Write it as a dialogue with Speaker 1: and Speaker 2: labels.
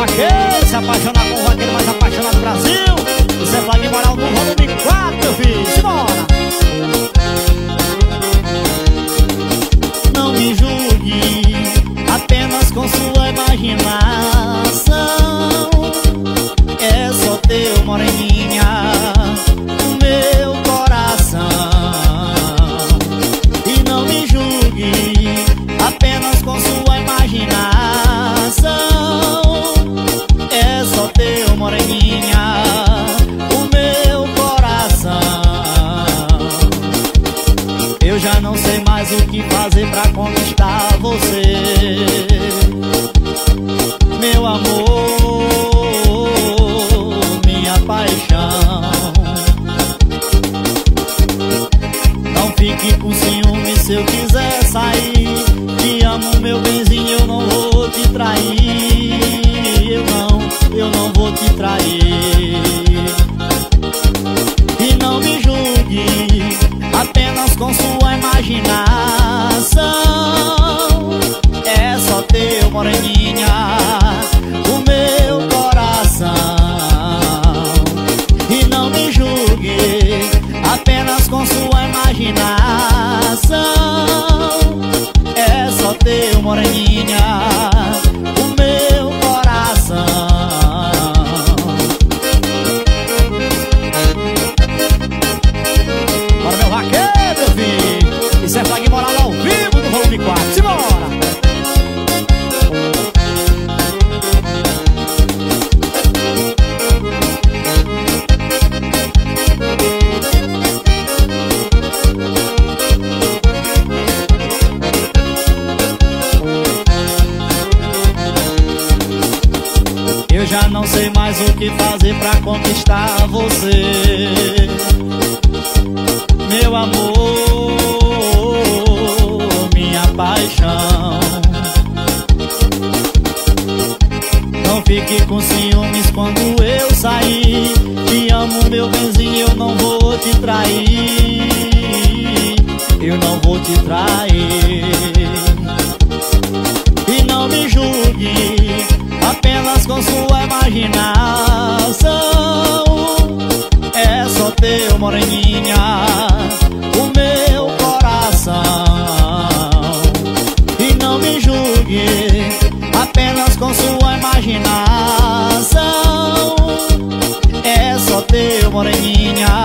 Speaker 1: vaqueiro Se apaixonar com o vaqueiro mais apaixonado do Brasil. Isso é flag moral no volume 4, meu filho Simbora! Não me julgue Apenas com sua imaginação. É só teu moreninha pra conquistar você. Meu amor, minha paixão. Não fique com ciúme se eu quiser sair. Te amo, meu benzinho, eu não vou te trair moreninha, o meu coração. E não me julgue apenas com sua imaginação. É só teu, moreninha, Eu já não sei mais o que fazer pra conquistar você. Meu amor, minha paixão. Não fique com ciúmes quando eu sair. Te amo, meu benzinho, eu não vou te trair. Eu não vou te trair moreninha O meu coração. E não me julgue Apenas com sua imaginação. É só teu moreninha.